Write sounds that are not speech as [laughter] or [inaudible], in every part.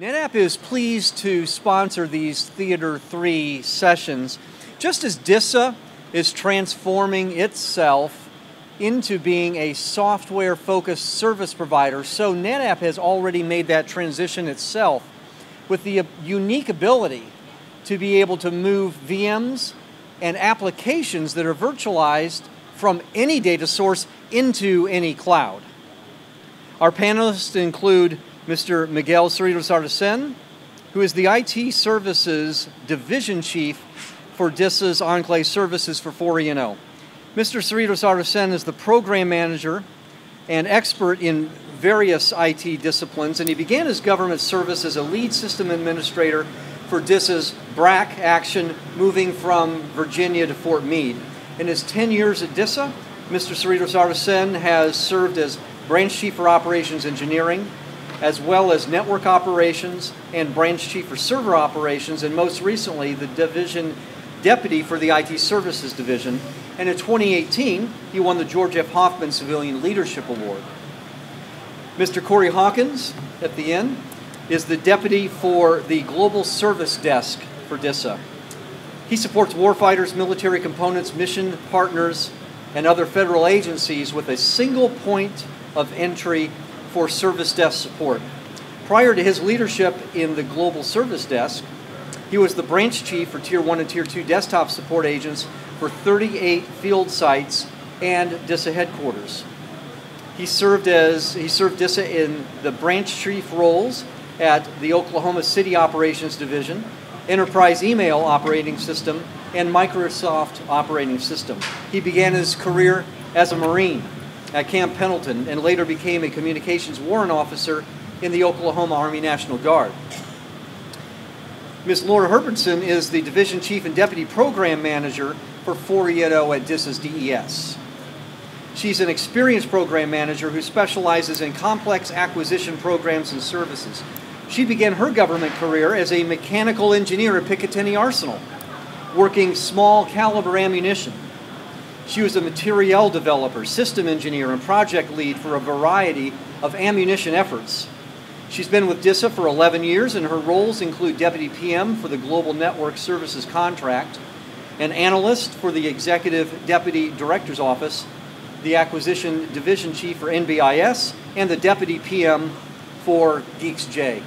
NetApp is pleased to sponsor these Theater 3 sessions. Just as DISA is transforming itself into being a software focused service provider, so NetApp has already made that transition itself with the unique ability to be able to move VMs and applications that are virtualized from any data source into any cloud. Our panelists include Mr. Miguel Cerritos Artesen, who is the IT Services Division Chief for DISA's Enclave Services for 4E&O. Mr. Cerritos Artesen is the Program Manager and expert in various IT disciplines, and he began his government service as a lead system administrator for DISA's BRAC action moving from Virginia to Fort Meade. In his 10 years at DISA, Mr. Cerritos Artesen has served as Branch Chief for Operations Engineering, as well as network operations and branch chief for server operations, and most recently, the division deputy for the IT services division. And in 2018, he won the George F. Hoffman Civilian Leadership Award. Mr. Corey Hawkins, at the end, is the deputy for the Global Service Desk for DISA. He supports warfighters, military components, mission partners, and other federal agencies with a single point of entry for service desk support. Prior to his leadership in the Global Service Desk, he was the branch chief for Tier 1 and Tier 2 desktop support agents for 38 field sites and DISA headquarters. He served as he served DISA in the branch chief roles at the Oklahoma City Operations Division, Enterprise Email Operating System, and Microsoft Operating System. He began his career as a Marine at Camp Pendleton and later became a communications warrant officer in the Oklahoma Army National Guard. Ms. Laura Herbertson is the Division Chief and Deputy Program Manager for 4E&O at DISA's DES. She's an experienced program manager who specializes in complex acquisition programs and services. She began her government career as a mechanical engineer at Picatinny Arsenal, working small caliber ammunition. She was a materiel developer, system engineer, and project lead for a variety of ammunition efforts. She's been with DISA for 11 years, and her roles include Deputy PM for the Global Network Services Contract, an analyst for the Executive Deputy Director's Office, the Acquisition Division Chief for NBIS, and the Deputy PM for GeeksJ.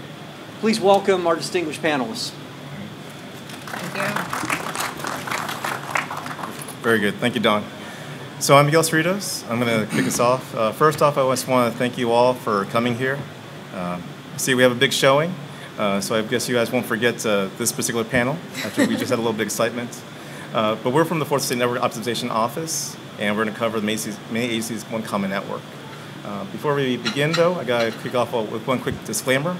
Please welcome our distinguished panelists. Thank you. Very good. Thank you, Don. So I'm Miguel Cerritos. I'm going to kick us off. Uh, first off, I just want to thank you all for coming here. Uh, see, we have a big showing, uh, so I guess you guys won't forget uh, this particular panel after we just had a little bit of excitement. Uh, but we're from the Fourth Estate Network Optimization Office, and we're going to cover the Macy's, agencies One Common Network. Uh, before we begin, though, I got to kick off with one quick disclaimer.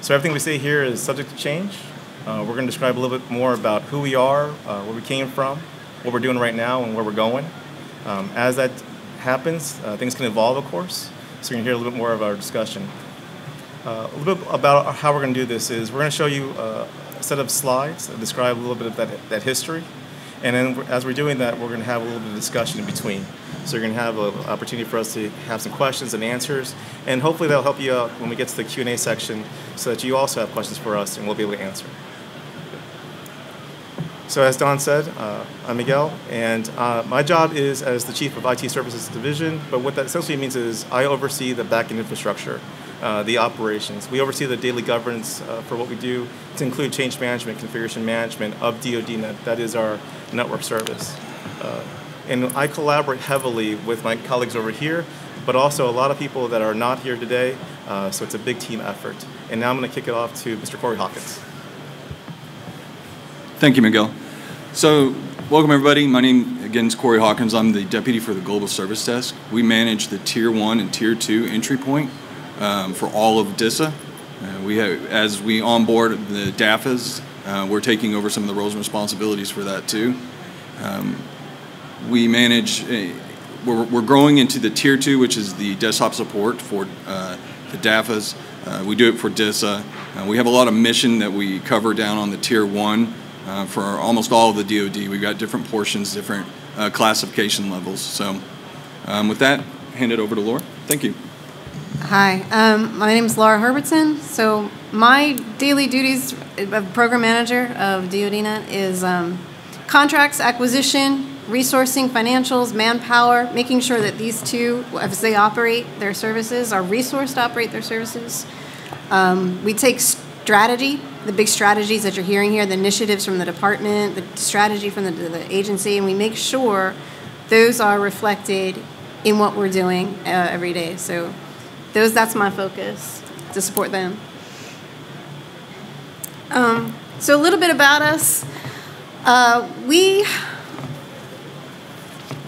So everything we say here is subject to change. we're going to describe a little bit more about who we are, where we came from, what we're doing right now and where we're going. Um, as that happens, uh, things can evolve, of course, so you're going to hear a little bit more of our discussion. Uh, a little bit about how we're going to do this is we're going to show you uh, a set of slides that describe a little bit of that, that history, and then as we're doing that, we're going to have a little bit of discussion in between. So you're going to have an opportunity for us to have some questions and answers, and hopefully that'll help you out when we get to the Q&A section so that you also have questions for us and we'll be able to answer. So as Don said, uh, I'm Miguel, and uh, my job is as the Chief of IT Services Division, but what that essentially means is I oversee the backend infrastructure, uh, the operations. We oversee the daily governance uh, for what we do to include change management, configuration management of DoDNet. That is our network service. Uh, and I collaborate heavily with my colleagues over here, but also a lot of people that are not here today, uh, so it's a big team effort. And now I'm going to kick it off to Mr. Corey Hawkins. Thank you, Miguel. So, welcome everybody. My name again is Corey Hawkins. I'm the deputy for the Global Service Desk. We manage the Tier One and Tier Two entry point um, for all of DISA. Uh, we have, as we onboard the DAFAs, uh, we're taking over some of the roles and responsibilities for that too. Um, we manage. A, we're, we're growing into the Tier Two, which is the desktop support for uh, the DAFAs. Uh, we do it for DISA. Uh, we have a lot of mission that we cover down on the Tier One uh, for almost all of the DoD. We've got different portions, different uh, classification levels. So um, with that, hand it over to Laura. Thank you. Hi, um, my name is Laura Herbertson. So my daily duties of program manager of DoDNet is um, contracts, acquisition, resourcing, financials, manpower, making sure that these two, as they operate their services, are resourced to operate their services. Um, we take strategy, the big strategies that you're hearing here, the initiatives from the department, the strategy from the, the agency, and we make sure those are reflected in what we're doing uh, every day. So those that's my focus to support them. Um, so a little bit about us. Uh, we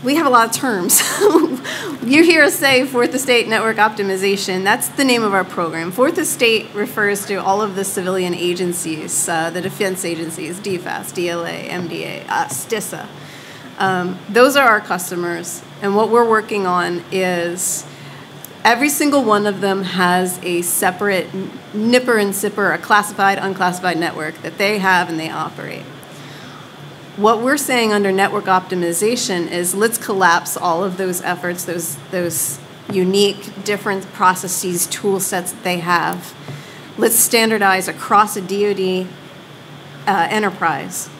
we have a lot of terms. [laughs] you hear us say Fourth Estate Network Optimization. That's the name of our program. Fourth Estate refers to all of the civilian agencies, uh, the defense agencies, DFAS, DLA, MDA, us, DISA. Um, those are our customers, and what we're working on is every single one of them has a separate NIPR and SIPR, a classified, unclassified network that they have and they operate. What we're saying under network optimization is let's collapse all of those efforts, those, those unique, different processes, tool sets that they have. Let's standardize across a DoD uh, enterprise.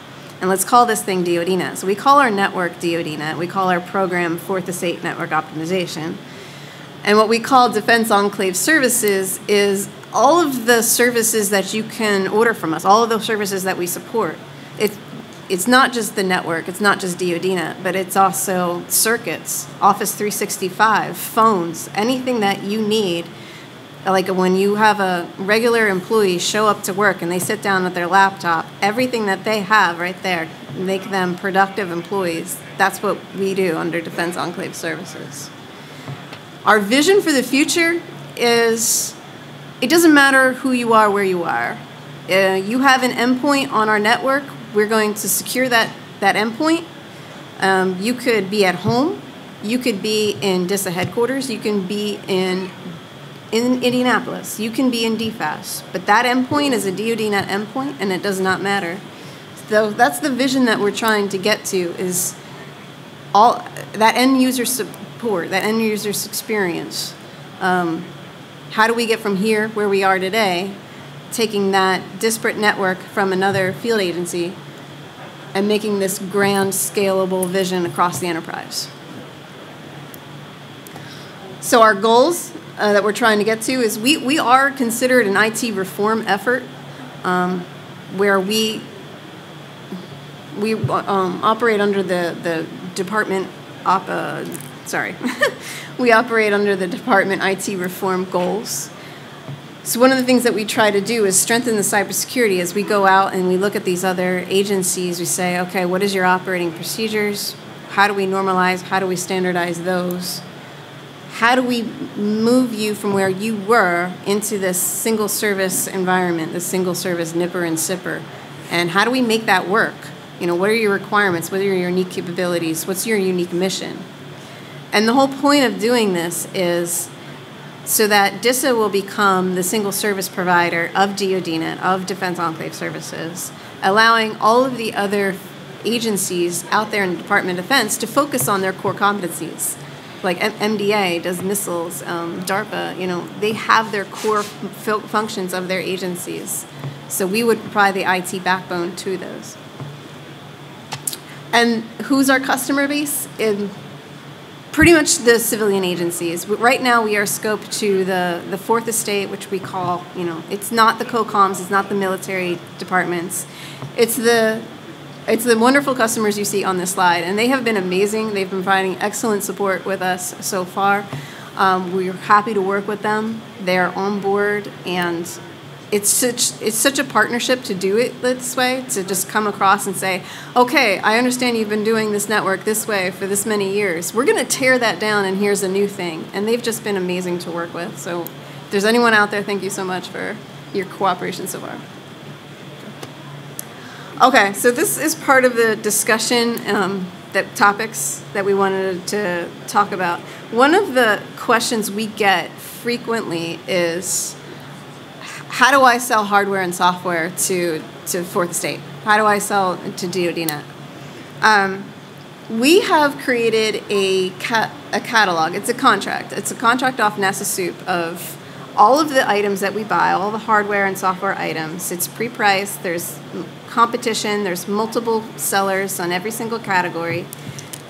And let's call this thing DoDNet. So we call our network DoDNet. We call our program Fourth Estate Network Optimization. And what we call Defense Enclave Services is all of the services that you can order from us, all of the services that we support. It, it's not just the network, it's not just DoDNet, but it's also circuits, Office 365, phones, anything that you need. Like when you have a regular employee show up to work and they sit down at their laptop, everything that they have right there, make them productive employees. That's what we do under Defense Enclave Services. Our vision for the future is it doesn't matter who you are, where you are. Uh, you have an endpoint on our network, we're going to secure that, that endpoint. Um, you could be at home. You could be in DISA headquarters. You can be in in Indianapolis. You can be in DFAS. But that endpoint is a DoDNet endpoint, and it does not matter. So that's the vision that we're trying to get to is all that end user support, that end user's experience. Um, how do we get from here, where we are today, taking that disparate network from another field agency and making this grand scalable vision across the enterprise. So our goals uh, that we're trying to get to is we, we are considered an IT reform effort um, where we we um, operate under the, the department op, uh, sorry [laughs] we operate under the department IT reform goals so one of the things that we try to do is strengthen the cybersecurity as we go out and we look at these other agencies. We say, okay, what is your operating procedures? How do we normalize? How do we standardize those? How do we move you from where you were into this single service environment, the single service NIPR and SIPR? And how do we make that work? You know, what are your requirements? What are your unique capabilities? What's your unique mission? And the whole point of doing this is so that DISA will become the single service provider of DoDNet, of Defense Enclave Services, allowing all of the other agencies out there in the Department of Defense to focus on their core competencies. Like MDA does missiles, um, DARPA, you know, they have their core functions of their agencies. So we would provide the IT backbone to those. And who's our customer base? In pretty much the civilian agencies. Right now, we are scoped to the, the fourth estate, which we call, you know, it's not the COCOMs, it's not the military departments. It's the it's the wonderful customers you see on this slide, and they have been amazing. They've been providing excellent support with us so far. Um, we're happy to work with them. They're on board, and it's such it's such a partnership to do it this way to just come across and say okay i understand you've been doing this network this way for this many years. We're going to tear that down and here's a new thing. And they've just been amazing to work with. So if there's anyone out there thank you so much for your cooperation so far. Okay so this is part of the discussion um, that topics that we wanted to talk about. One of the questions we get frequently is how do I sell hardware and software to, to Fourth Estate? How do I sell to DoDNet? Um, we have created a, ca- a catalog. It's a contract. It's a contract off NASA SEWP of all of the items that we buy, all the hardware and software items, it's pre-priced. There's competition. There's multiple sellers on every single category.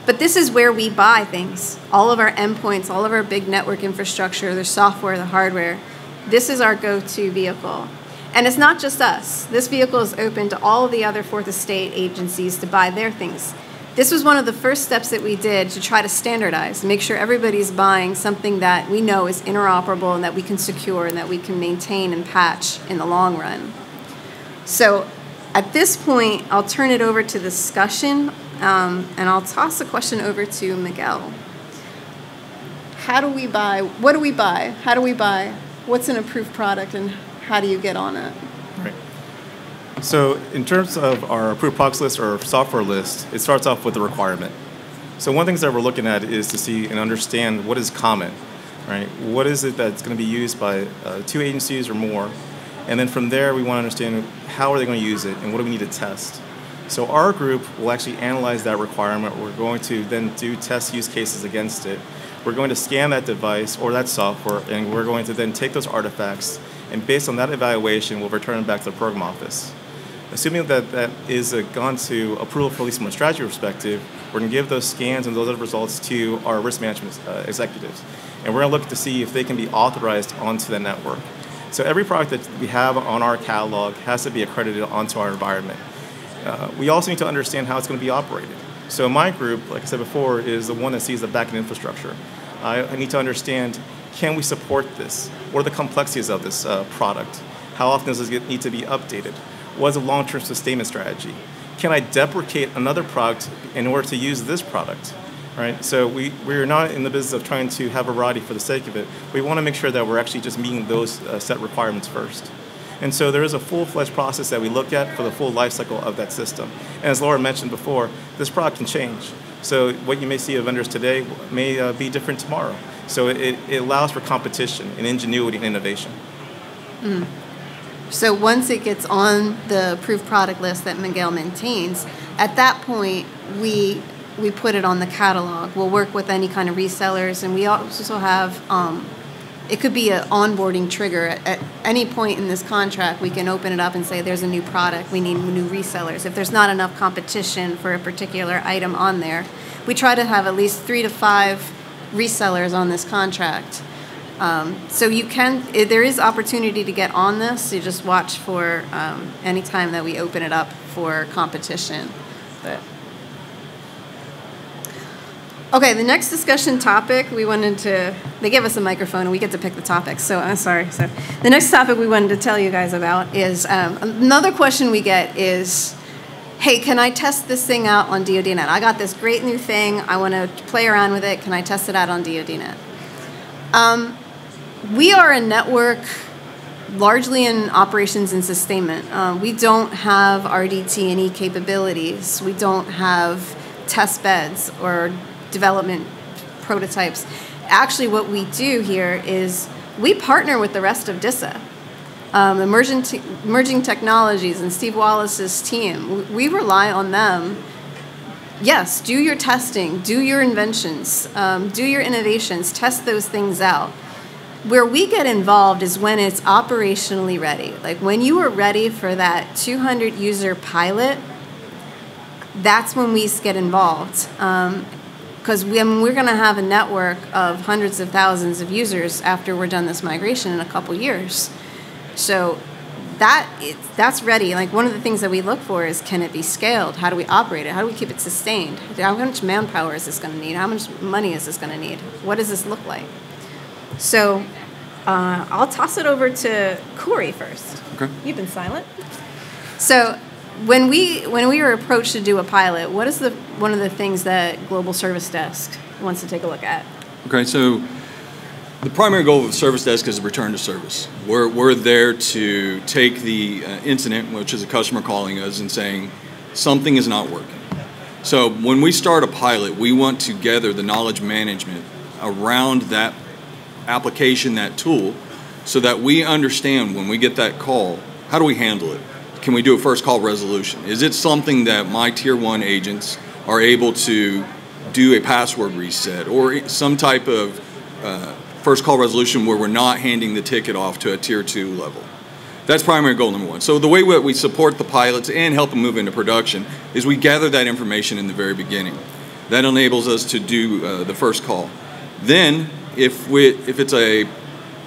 But this is where we buy things. All of our endpoints, all of our big network infrastructure, the software, the hardware. This is our go-to vehicle. And it's not just us. This vehicle is open to all of the other Fourth Estate agencies to buy their things. This was one of the first steps that we did to try to standardize, make sure everybody's buying something that we know is interoperable and that we can secure and that we can maintain and patch in the long run. So at this point, I'll turn it over to discussion um, and I'll toss the question over to Miguel. How do we buy? What do we buy? How do we buy? What's an approved product and how do you get on it? Right. So in terms of our approved products list or software list, it starts off with the requirement. So one of the things that we're looking at is to see and understand what is common, right? What is it that's going to be used by uh, two agencies or more? And then from there, we want to understand how are they going to use it and what do we need to test. So our group will actually analyze that requirement. We're going to then do test use cases against it. We're going to scan that device or that software, and we're going to then take those artifacts, and based on that evaluation, we'll return them back to the program office. Assuming that that is uh, gone to approval, for at least from a strategy perspective, we're going to give those scans and those other results to our risk management uh, executives. And we're going to look to see if they can be authorized onto the network. So every product that we have on our catalog has to be accredited onto our environment. Uh, we also need to understand how it's going to be operated. So my group, like I said before, is the one that sees the backend infrastructure. I, I need to understand, can we support this? What are the complexities of this uh, product? How often does it need to be updated? What is a long-term sustainment strategy? Can I deprecate another product in order to use this product? Right? So we, we're not in the business of trying to have a variety for the sake of it. We want to make sure that we're actually just meeting those uh, set requirements first. And so there is a full-fledged process that we look at for the full life cycle of that system. And as Laura mentioned before, this product can change. So what you may see of vendors today may uh, be different tomorrow. So it, it allows for competition and ingenuity and innovation. Mm. So once it gets on the approved product list that Miguel maintains, at that point we we put it on the catalog. We'll work with any kind of resellers, and we also have. Um, it could be an onboarding trigger at, at, any point in this contract. We can open it up and say, "There's a new product. We need new resellers." If there's not enough competition for a particular item on there, we try to have at least three to five resellers on this contract um, so you can, there is opportunity to get on this. You just watch for um, any time that we open it up for competition. But okay, the next discussion topic we wanted to. They gave us a microphone and we get to pick the topics. So I'm sorry. So the next topic we wanted to tell you guys about is um, another question we get is. Hey, can I test this thing out on DoDNet? I got this great new thing. I want to play around with it. Can I test it out on DoDNet? Um, we are a network largely in operations and sustainment. Uh, we don't have RDT&E capabilities. We don't have test beds or development prototypes. Actually, what we do here is we partner with the rest of DISA. Um, emerging, te- emerging technologies and Steve Wallace's team, we rely on them. Yes, do your testing, do your inventions, um, do your innovations, test those things out where we get involved is when it's operationally ready. Like when you are ready for that 200 user pilot, that's when we get involved. Um, mean, we're going to have a network of hundreds of thousands of users after we're done this migration in a couple years. So that that's ready. Like one of the things that we look for is can it be scaled? How do we operate it? How do we keep it sustained? How much manpower is this going to need? How much money is this going to need? What does this look like? So uh, I'll toss it over to Corey first. Okay. You've been silent. So when we when we were approached to do a pilot, what is the one of the things that Global Service Desk wants to take a look at? Okay, so the primary goal of service desk is return to service. We're, we're there to take the uh, incident, which is a customer calling us and saying something is not working. So when we start a pilot, we want to gather the knowledge management around that application, that tool, so that we understand when we get that call, how do we handle it? Can we do a first call resolution? Is it something that my tier one agents are able to do a password reset or some type of uh, first call resolution where we're not handing the ticket off to a tier two level. That's primary goal number one. So the way what we support the pilots and help them move into production is we gather that information in the very beginning. That enables us to do uh, the first call. Then, if we if it's a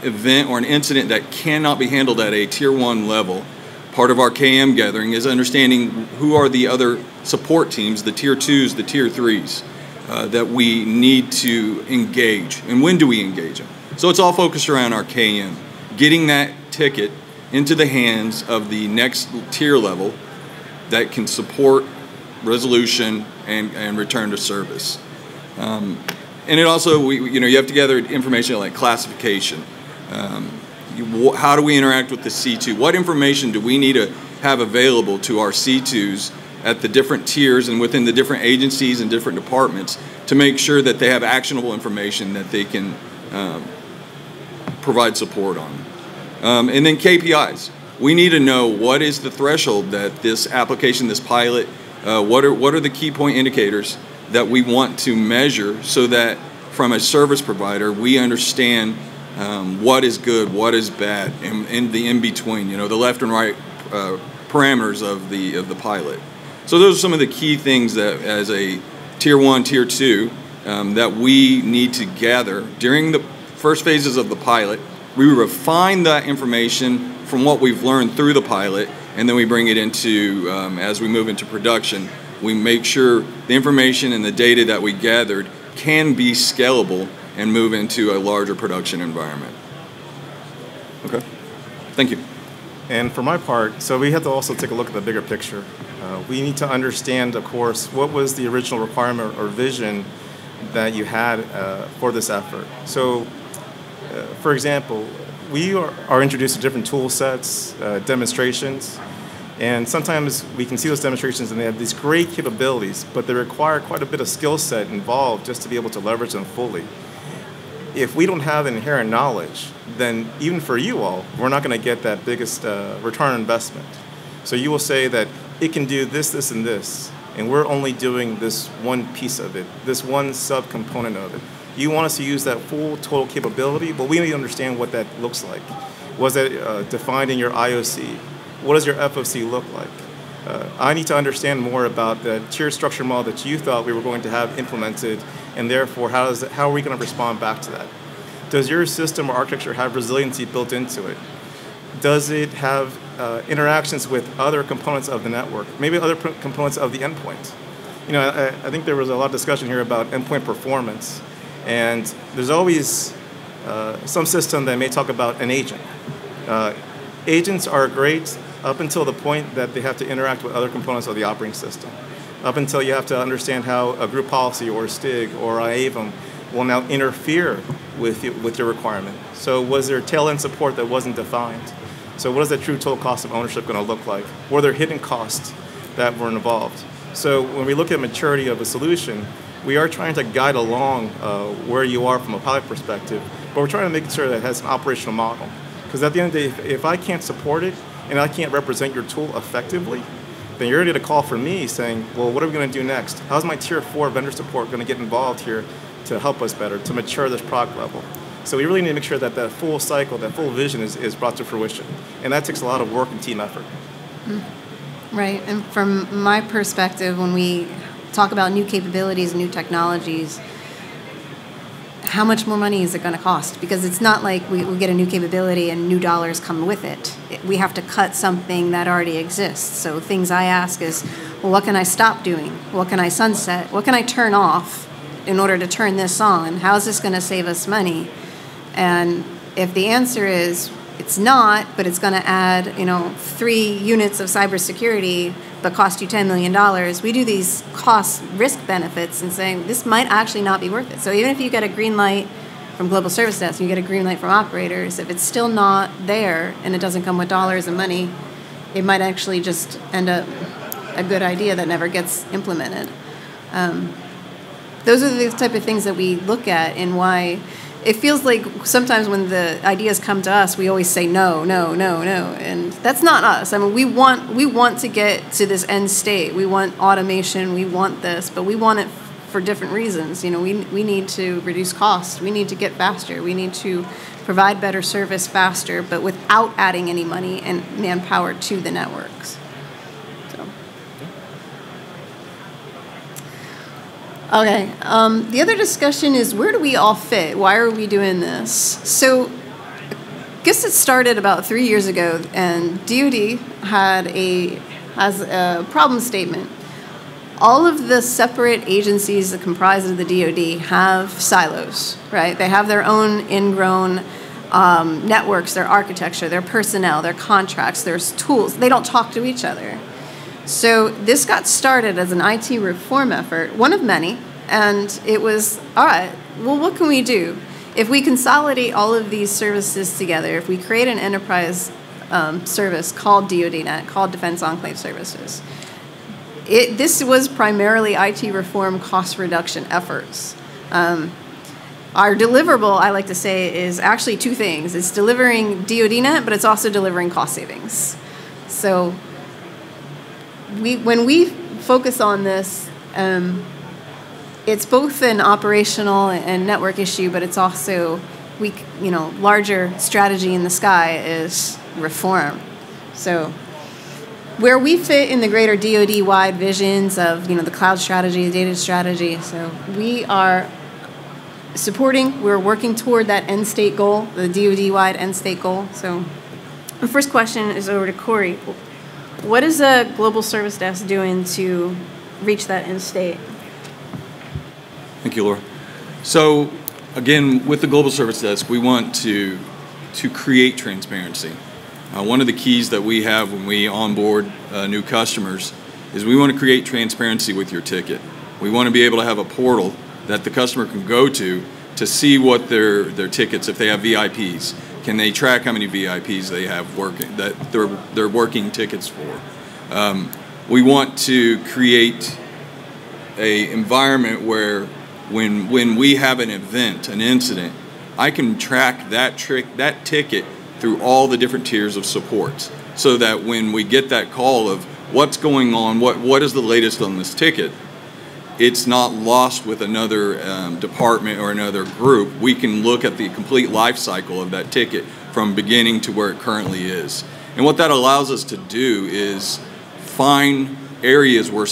event or an incident that cannot be handled at a tier one level, part of our KM gathering is understanding who are the other support teams, the tier twos, the tier threes, uh, that we need to engage, and when do we engage them? So it's all focused around our KM, getting that ticket into the hands of the next tier level that can support resolution and, and return to service. Um, and it also, we, you know, you have to gather information like classification. Um, how do we interact with the C2? What information do we need to have available to our C2s at the different tiers and within the different agencies and different departments to make sure that they have actionable information that they can um, provide support on? Um, and then KPIs. We need to know what is the threshold that this application, this pilot, uh, what are what are the key point indicators that we want to measure so that from a service provider we understand um, what is good, what is bad, and, the in between. You know, the left and right uh, parameters of the of the pilot. So those are some of the key things that, as a tier one, tier two, um, that we need to gather during the first phases of the pilot we refine that information from what we've learned through the pilot, and then we bring it into, um, as we move into production, we make sure the information and the data that we gathered can be scalable and move into a larger production environment. Okay, thank you. And for my part, so we have to also take a look at the bigger picture. Uh, we need to understand, of course, what was the original requirement or vision that you had uh, for this effort. So uh, for example, we are, are, introduced to different tool sets, uh, demonstrations, and sometimes we can see those demonstrations and they have these great capabilities, but they require quite a bit of skill set involved just to be able to leverage them fully. If we don't have inherent knowledge, then even for you all, we're not going to get that biggest uh, return on investment. So you will say that it can do this, this, and this, and we're only doing this one piece of it, this one subcomponent of it. You want us to use that full total capability, but we need to understand what that looks like. Was it uh, defined in your IOC? What does your FOC look like? Uh, I need to understand more about the tier structure model that you thought we were going to have implemented, and therefore, how, is it, how are we going to respond back to that? Does your system or architecture have resiliency built into it? Does it have uh, interactions with other components of the network, maybe other components of the endpoint? You know, I, I think there was a lot of discussion here about endpoint performance. And there's always uh, some system that may talk about an agent. Uh, agents are great up until the point that they have to interact with other components of the operating system. Up until you have to understand how a group policy or STIG or IAVM will now interfere with, you, with your requirement. So was there tail end support that wasn't defined? So what is the true total cost of ownership going to look like? Were there hidden costs that were involved? So when we look at maturity of a solution, we are trying to guide along uh, where you are from a pilot perspective, but we're trying to make sure that it has an operational model. Because at the end of the day, if, if, I can't support it and I can't represent your tool effectively, then you're ready to get a call for me saying, well, what are we going to do next? How's my tier four vendor support going to get involved here to help us better, to mature this product level? So we really need to make sure that that full cycle, that full vision is, is brought to fruition. And that takes a lot of work and team effort. Mm-hmm. Right. And from my perspective, when we talk about new capabilities, new technologies, how much more money is it going to cost? Because it's not like we, we, get a new capability and new dollars come with it. We have to cut something that already exists. So things I ask is, well, what can I stop doing? What can I sunset? What can I turn off in order to turn this on? How is this going to save us money? And if the answer is it's not, but it's going to add, you know, three units of cybersecurity but cost you $10 million, we do these cost risk benefits and saying this might actually not be worth it. So even if you get a green light from Global Service Desk, and you get a green light from operators, if it's still not there and it doesn't come with dollars and money, it might actually just end up a good idea that never gets implemented. Um, those are the type of things that we look at and why it feels like sometimes when the ideas come to us, we always say no, no, no, no, and that's not us. I mean, we want we want to get to this end state. We want automation. We want this, but we want it for different reasons. You know, we, we need to reduce costs, we need to get faster, we need to provide better service faster, but without adding any money and manpower to the networks. Okay, um, the other discussion is where do we all fit? Why are we doing this? So, I guess it started about three years ago, and DoD had a has a problem statement all of the separate agencies that comprise of the DoD have silos, right? They have their own ingrown um, networks, their architecture, their personnel, their contracts, their tools. They don't talk to each other. So this got started as an IT reform effort, one of many, and it was all right. Well, what can we do if we consolidate all of these services together? If we create an enterprise um, service called DoDNet, called Defense Enclave Services it, this was primarily IT reform cost reduction efforts. Um, our deliverable, I like to say, is actually two things. It's delivering DoDNet, but it's also delivering cost savings. So we, when we focus on this, um, it's both an operational and network issue, but it's also we, you know, larger strategy in the sky is reform. So where we fit in the greater DoD wide visions of you know the cloud strategy, the data strategy. So we are supporting. We're working toward that end state goal, the DoD wide end state goal. So the first question is over to Corey. What is a global service desk doing to reach that end state? Thank you, Laura. So again, with the global service desk, we want to to create transparency. Uh, one of the keys that we have when we onboard uh, new customers is we want to create transparency with your ticket. We want to be able to have a portal that the customer can go to to see what their, their tickets, if they have VIPs, can they track how many VIPs they have working, that they're, they're working tickets for. Um, we want to create a environment where when, when we have an event, an incident, I can track that trick, that ticket through all the different tiers of supports so that when we get that call of what's going on, what, what is the latest on this ticket, it's not lost with another um, department or another group. We can look at the complete life cycle of that ticket from beginning to where it currently is. And what that allows us to do is find areas where,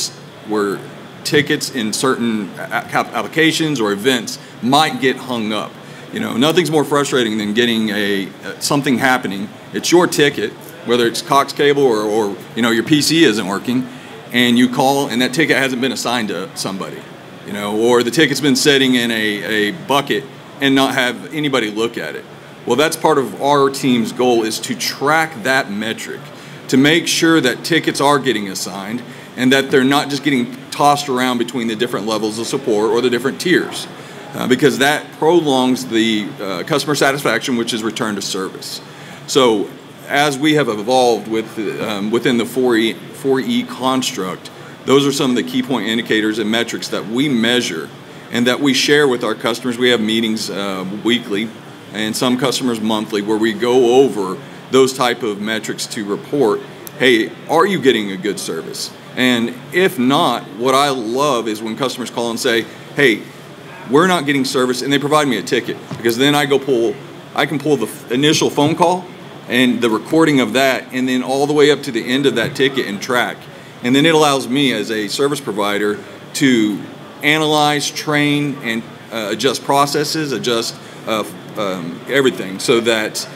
where tickets in certain applications or events might get hung up. You know, nothing's more frustrating than getting a something happening. It's your ticket, whether it's Cox cable or, or you know your PC isn't working, and you call and that ticket hasn't been assigned to somebody, you know, or the ticket's been sitting in a, a bucket and not have anybody look at it. Well, that's part of our team's goal is to track that metric, to make sure that tickets are getting assigned and that they're not just getting tossed around between the different levels of support or the different tiers uh, because that prolongs the uh, customer satisfaction, which is return to service. So as we have evolved with, um, within the 4E, 4E construct, those are some of the key point indicators and metrics that we measure and that we share with our customers. We have meetings uh, weekly and some customers monthly where we go over those type of metrics to report, hey, are you getting a good service? And if not, what I love is when customers call and say, hey, we're not getting service, and they provide me a ticket because then I go pull, I can pull the initial phone call and the recording of that, and then all the way up to the end of that ticket and track. And then it allows me as a service provider to analyze, train, and uh, adjust processes, adjust uh, um, everything so that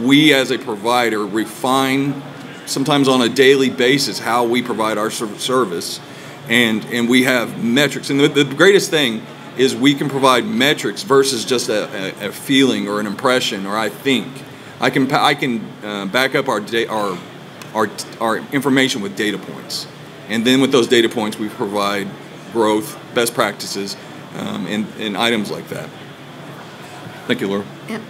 we as a provider refine sometimes on a daily basis how we provide our service and and we have metrics and the, the greatest thing is we can provide metrics versus just a, a, a feeling or an impression or I think. I can I can uh, back up our, da- our our our information with data points, and then with those data points we provide growth, best practices, um, and, and items like that. Thank you, Laura. Yep.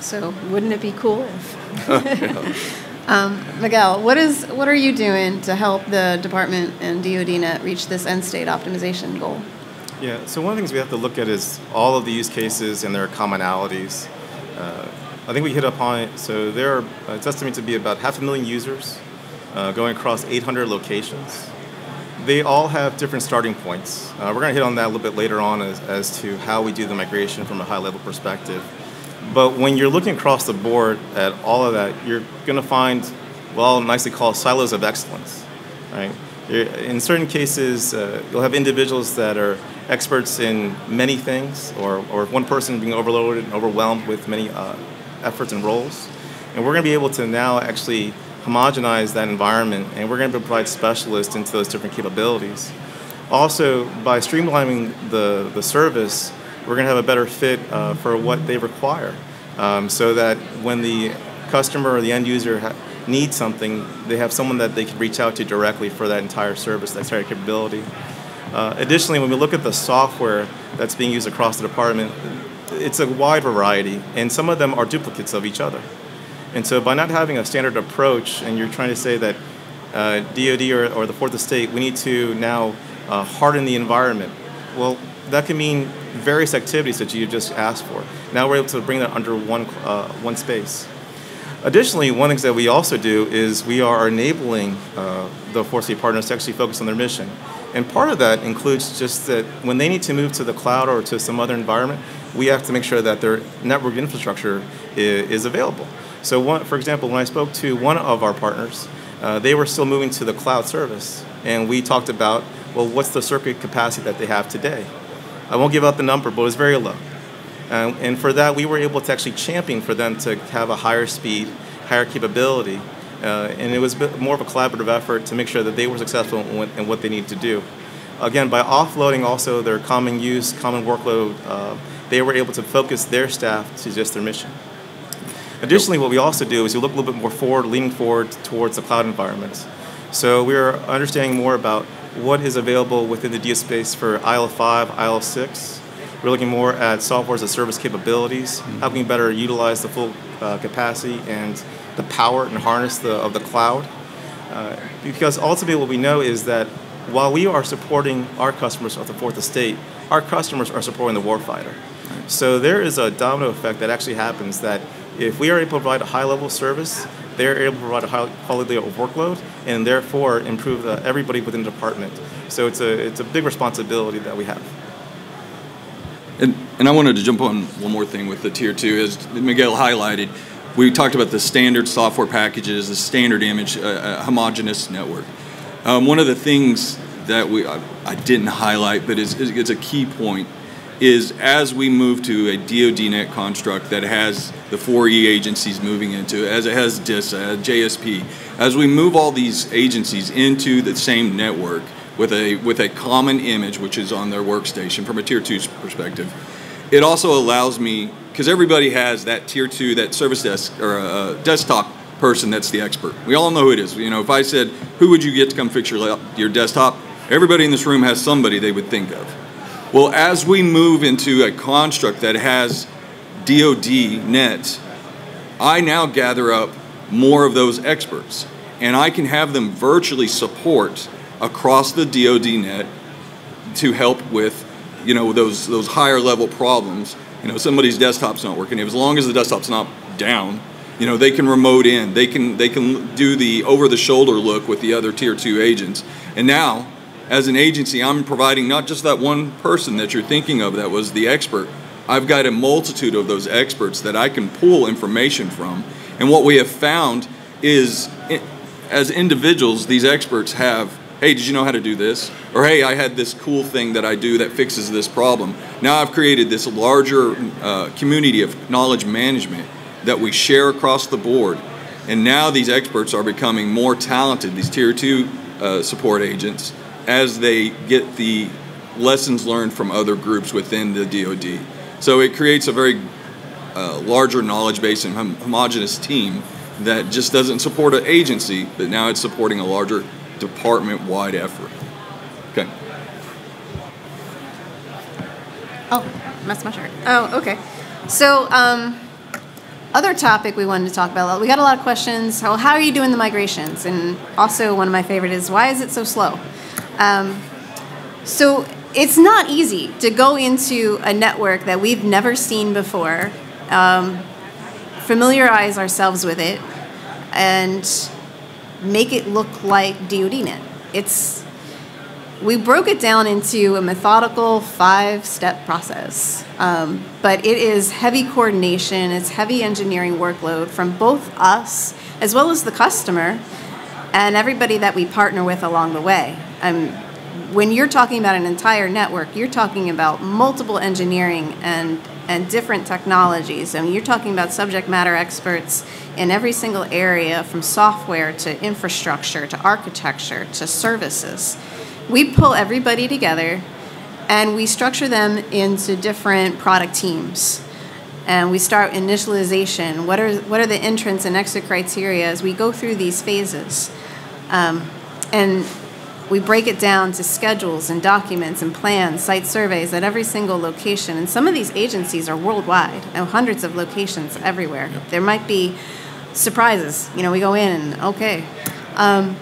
So wouldn't it be cool if? [laughs] [laughs] um, Miguel, what is what are you doing to help the department and DoDNet reach this end state optimization goal? Yeah, so one of the things we have to look at is all of the use cases and their commonalities. Uh, I think we hit upon it. So there are, uh, it's estimated to be about half a million users uh, going across 800 locations. they all have different starting points. Uh, we're going to hit on that a little bit later on as, as to how we do the migration from a high level perspective. But when you're looking across the board at all of that, you're going to find, well, nicely called silos of excellence, right? In certain cases, uh, you'll have individuals that are experts in many things, or, or one person being overloaded and overwhelmed with many uh, efforts and roles. And we're going to be able to now actually homogenize that environment, and we're going to provide specialists into those different capabilities. Also, by streamlining the, the service, we're going to have a better fit uh, for what they require, um, so that when the customer or the end user needs something, they have someone that they can reach out to directly for that entire service, that entire capability. Uh, additionally, when we look at the software that's being used across the department, it's a wide variety, and some of them are duplicates of each other. And so by not having a standard approach, and you're trying to say that uh, DoD or, or, the Fourth Estate, we need to now uh, harden the environment. Well, that can mean various activities that you just asked for. Now we're able to bring that under one, uh, one space. Additionally, one thing that we also do is we are enabling uh, the Fourth Estate partners to actually focus on their mission. And part of that includes just that when they need to move to the cloud or to some other environment, we have to make sure that their network infrastructure is, is available. So, one, for example, when I spoke to one of our partners, uh, they were still moving to the cloud service, and we talked about, well, what's the circuit capacity that they have today? I won't give out the number, but it was very low. And for that, we were able to actually champion for them to have a higher speed, higher capability, uh, and it was more of a collaborative effort to make sure that they were successful in, in what they need to do. Again, by offloading also their common use, common workload, uh, they were able to focus their staff to just their mission. Additionally, what we also do is we look a little bit more forward, leaning forward towards the cloud environments. So we're understanding more about what is available within the DIA space for IL5, IL6. We're looking more at software as a service capabilities, mm-hmm. how can we better utilize the full uh, capacity and the power and harness the, of the cloud. Uh, because ultimately what we know is that while we are supporting our customers of the fourth estate, our customers are supporting the warfighter. So there is a domino effect that actually happens that if we are able to provide a high level of service, they're able to provide a high quality of workload and therefore improve the, everybody within the department. So it's a, it's a big responsibility that we have. And, and I wanted to jump on one more thing with the tier two, as Miguel highlighted. We talked about the standard software packages, the standard image, uh, a homogeneous network. Um, one of the things that we I, I didn't highlight, but is, it's a key point is as we move to a DoDNet construct that has the 4E agencies moving into, as it has DISA, JSP, as we move all these agencies into the same network with a with a common image, which is on their workstation from a tier two perspective, it also allows me because everybody has that tier two, that service desk or a desktop person that's the expert. We all know who it is. You know, if I said, "Who would you get to come fix your your desktop?" Everybody in this room has somebody they would think of. Well, as we move into a construct that has DoD net, I now gather up more of those experts, and I can have them virtually support across the DoD net to help with, you know, those those higher level problems. You know, somebody's desktop's not working. As long as the desktop's not down, you know, they can remote in. They can they can do the over the shoulder look with the other tier two agents, and now as an agency, I'm providing not just that one person that you're thinking of that was the expert. I've got a multitude of those experts that I can pull information from. And what we have found is, as individuals, these experts have hey, did you know how to do this? Or hey, I had this cool thing that I do that fixes this problem. Now I've created this larger uh, community of knowledge management that we share across the board. And now these experts are becoming more talented, these tier two uh, support agents, as they get the lessons learned from other groups within the DoD. So it creates a very uh, larger knowledge base and hom- homogenous team that just doesn't support an agency, but now it's supporting a larger department-wide effort. Okay. Oh, that's my shirt. Oh, okay. So, um, other topic we wanted to talk about. We got a lot of questions. Well, how are you doing the migrations? And also, one of my favorite is why is it so slow? Um, so it's not easy to go into a network that we've never seen before, um, familiarize ourselves with it, and make it look like DoDNet. It's we broke it down into a methodical five step process. Um, but it is heavy coordination, it's heavy engineering workload from both us as well as the customer and everybody that we partner with along the way. Um, when you're talking about an entire network, you're talking about multiple engineering and, and different technologies. I mean, you're talking about subject matter experts in every single area from software to infrastructure to architecture to services we pull everybody together and we structure them into different product teams. And we start initialization. What are, what are the entrance and exit criteria as we go through these phases? Um, and we break it down to schedules and documents and plans, site surveys at every single location. And some of these agencies are worldwide, and hundreds of locations everywhere. Yep. There might be surprises. You know, we go in and okay. Um,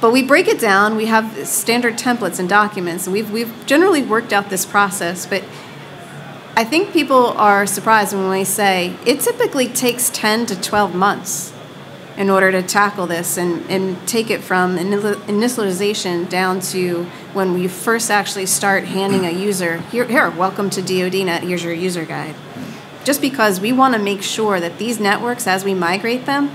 but we break it down. We have standard templates and documents, and we've, we've generally worked out this process. But I think people are surprised when we say it typically takes 10 to 12 months in order to tackle this and, and take it from initialization down to when we first actually start handing a user here, here welcome to DoDNet, here's your user guide. Just because we want to make sure that these networks, as we migrate them,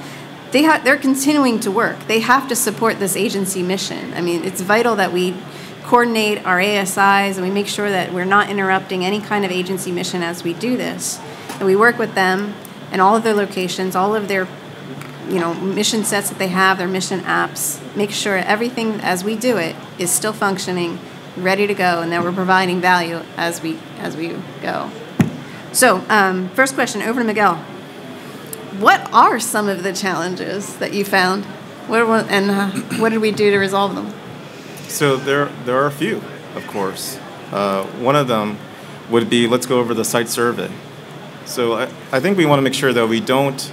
they they're continuing to work. They have to support this agency mission. I mean, it's vital that we coordinate our ASIs and we make sure that we're not interrupting any kind of agency mission as we do this. And we work with them and all of their locations, all of their you know mission sets that they have, their mission apps, make sure everything as we do it is still functioning, ready to go, and that we're providing value as we as we go. So, um, first question over to Miguel what are some of the challenges that you found? What, and uh, what did we do to resolve them? So there, there are a few, of course. Uh, one of them would be let's go over the site survey. So I, I think we want to make sure that we don't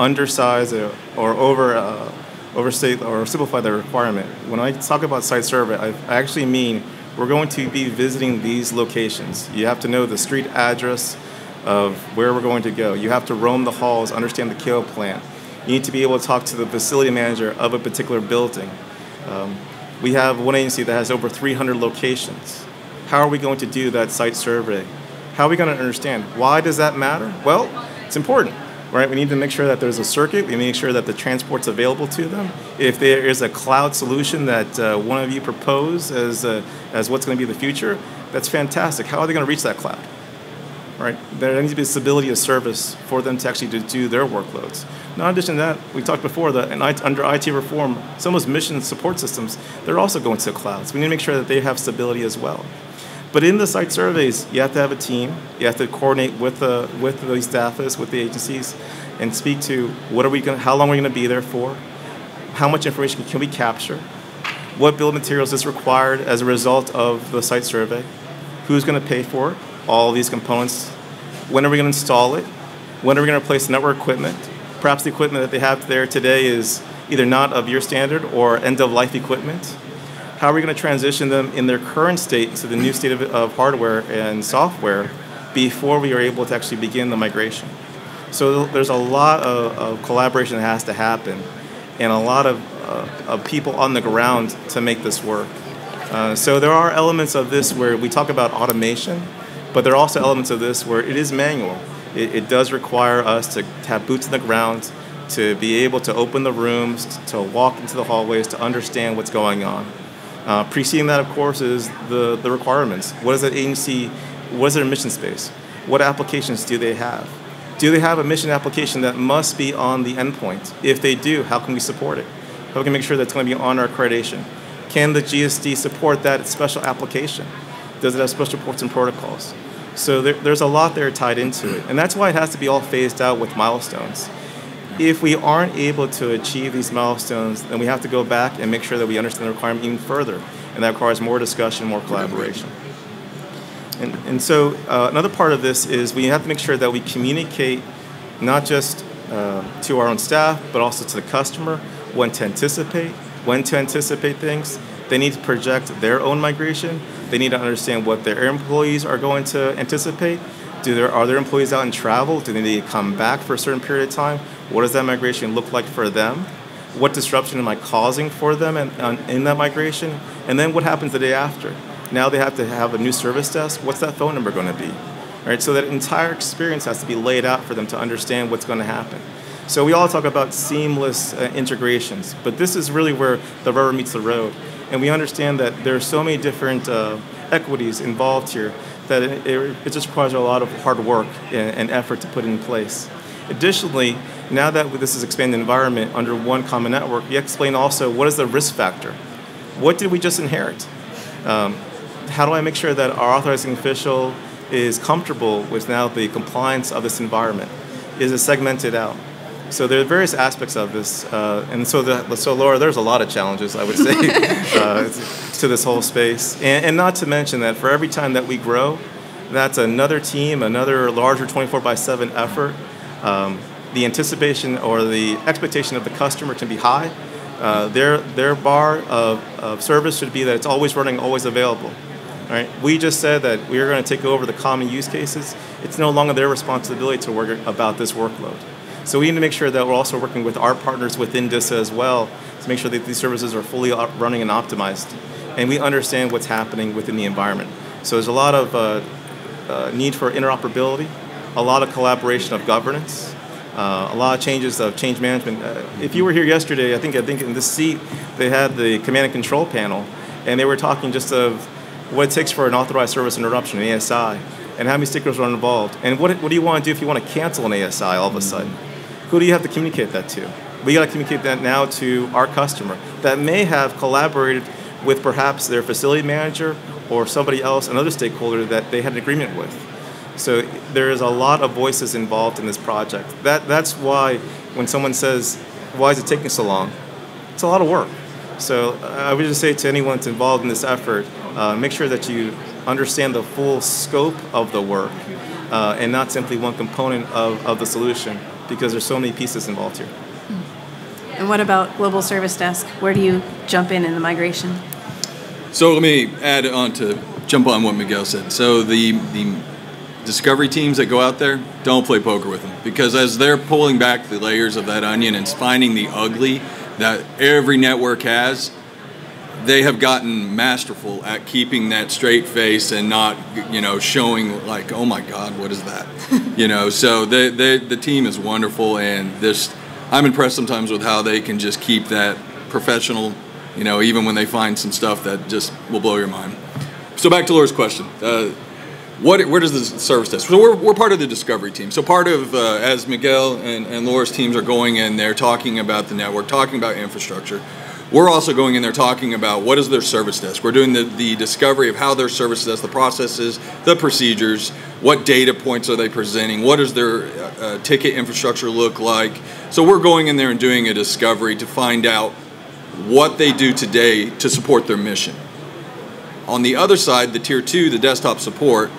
undersize or, over uh, overstate or simplify the requirement. When I talk about site survey, I, I actually mean we're going to be visiting these locations. You have to know the street address, of where we're going to go. You have to roam the halls, understand the kill plan. You need to be able to talk to the facility manager of a particular building. Um, we have one agency that has over 300 locations. How are we going to do that site survey? How are we going to understand? Why does that matter? Well, it's important, right? We need to make sure that there's a circuit. We need to make sure that the transport's available to them. If there is a cloud solution that uh, one of you propose as, uh, as what's going to be the future, that's fantastic. How are they going to reach that cloud? right? There needs to be stability of service for them to actually to do their workloads. Now, in addition to that, we talked before that under IT reform, some of those mission support systems, they're also going to clouds. We need to make sure that they have stability as well. But in the site surveys, you have to have a team. You have to coordinate with the with the staffers, with the agencies, and speak to what are we going, how long are we going to be there for, how much information can we capture, what bill of materials is required as a result of the site survey, who's going to pay for it, all these components. When are we going to install it? When are we going to replace the network equipment? Perhaps the equipment that they have there today is either not of your standard or end of life equipment. How are we going to transition them in their current state to the new state of, of hardware and software before we are able to actually begin the migration? So there's a lot of, of collaboration that has to happen and a lot of, uh, of people on the ground to make this work. Uh, so there are elements of this where we talk about automation, but there are also elements of this where it is manual. It, it does require us to have boots on the ground, to be able to open the rooms, to walk into the hallways, to understand what's going on. Uh, preceding that, of course, is the, the requirements. What is that agency, what is their mission space? What applications do they have? Do they have a mission application that must be on the endpoint? If they do, how can we support it? How can we make sure that's going to be on our accreditation? Can the GSD support that special application? Does it have special ports and protocols? So there, there's a lot there tied into it. And that's why it has to be all phased out with milestones. If we aren't able to achieve these milestones, then we have to go back and make sure that we understand the requirement even further. And that requires more discussion, more collaboration. And, and so uh, another part of this is we have to make sure that we communicate not just uh, to our own staff, but also to the customer when to anticipate, when to anticipate things. They need to project their own migration, they need to understand what their employees are going to anticipate. Do there are their employees out in travel? Do they need to come back for a certain period of time? What does that migration look like for them? What disruption am I causing for them in, in that migration? And then what happens the day after? Now they have to have a new service desk. What's that phone number going to be? Right, so that entire experience has to be laid out for them to understand what's going to happen. So we all talk about seamless uh, integrations, but this is really where the rubber meets the road. And we understand that there are so many different uh, equities involved here that it, it, it, just requires a lot of hard work and, and effort to put in place. Additionally, now that this is expanded environment under one common network, you explain also what is the risk factor? What did we just inherit? Um, how do I make sure that our authorizing official is comfortable with now the compliance of this environment? Is it segmented out? So there are various aspects of this, uh, and so the, so Laura, there's a lot of challenges I would say [laughs] uh, to this whole space, and, and, not to mention that for every time that we grow, that's another team, another larger 24 by 7 effort. Um, the anticipation or the expectation of the customer can be high. Uh, their their bar of, of service should be that it's always running, always available. Right? We just said that we are going to take over the common use cases. It's no longer their responsibility to work about this workload. So we need to make sure that we're also working with our partners within DISA as well to make sure that these services are fully running and optimized. And we understand what's happening within the environment. So there's a lot of uh, uh, need for interoperability, a lot of collaboration of governance, uh, a lot of changes of change management. Uh, if you were here yesterday, I think I think in this seat they had the command and control panel, and they were talking just of what it takes for an authorized service interruption, an ASI, and how many stickers are involved, and what, what do you want to do if you want to cancel an ASI all of a sudden? Who do you have to communicate that to? We got to communicate that now to our customer that may have collaborated with perhaps their facility manager or somebody else, another stakeholder that they had an agreement with. So there is a lot of voices involved in this project. That, that's why when someone says, why is it taking so long? It's a lot of work. So I would just say to anyone that's involved in this effort, uh, make sure that you understand the full scope of the work uh, and not simply one component of, of the solution because there's so many pieces involved here. And what about Global Service Desk? Where do you jump in in the migration? So let me add on to jump on what Miguel said. So the the discovery teams that go out there don't play poker with them because as they're pulling back the layers of that onion and finding the ugly that every network has, they have gotten masterful at keeping that straight face and not, you know, showing like, oh my God, what is that? [laughs] you know, so they, they, the team is wonderful, and this, I'm impressed sometimes with how they can just keep that professional, you know, even when they find some stuff that just will blow your mind. So back to Laura's question. Uh, what, where does the service desk? So we're, we're part of the discovery team. So part of, uh, as Miguel and, and Laura's teams are going in there talking about the network, talking about infrastructure, we're also going in there talking about what is their service desk. We're doing the, the discovery of how their service desk, the processes, the procedures, what data points are they presenting, what does their uh, uh, ticket infrastructure look like. So we're going in there and doing a discovery to find out what they do today to support their mission. On the other side, the tier two, the desktop support,